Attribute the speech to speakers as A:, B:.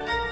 A: you